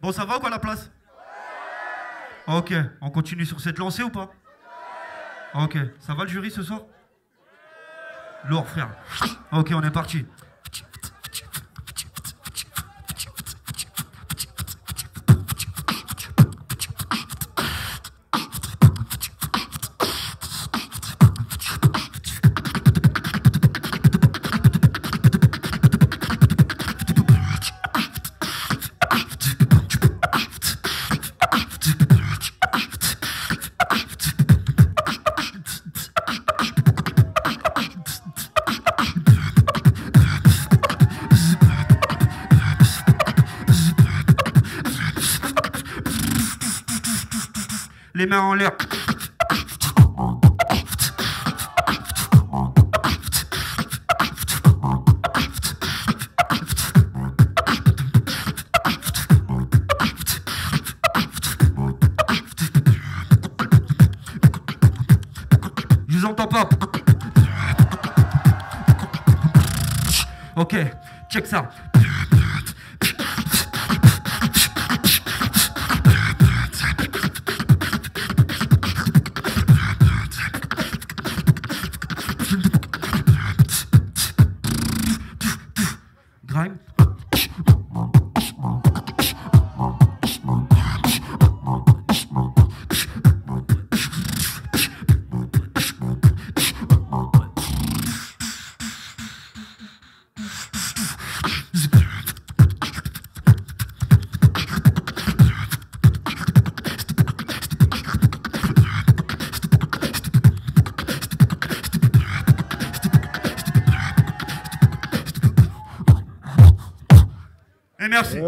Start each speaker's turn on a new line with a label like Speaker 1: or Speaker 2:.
Speaker 1: Bon, ça va ou quoi la place? Ok, on continue sur cette lancée ou pas? Ok, ça va le jury ce soir? Lourd, frère. Ok, on est parti. Les mains en l'air. Je vous entends pas. Ok, check ça. time Et merci.